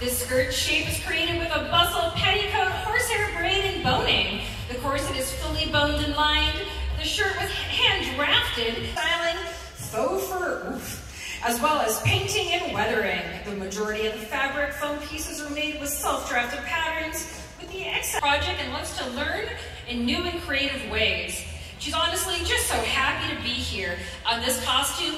the skirt shape is created with a bustle, petticoat, horsehair braid, and boning. The corset is fully boned and lined. The shirt was hand drafted, styling faux fur, as well as painting and weathering fabric foam pieces are made with self-drafted patterns with the X project and wants to learn in new and creative ways. She's honestly just so happy to be here on this costume.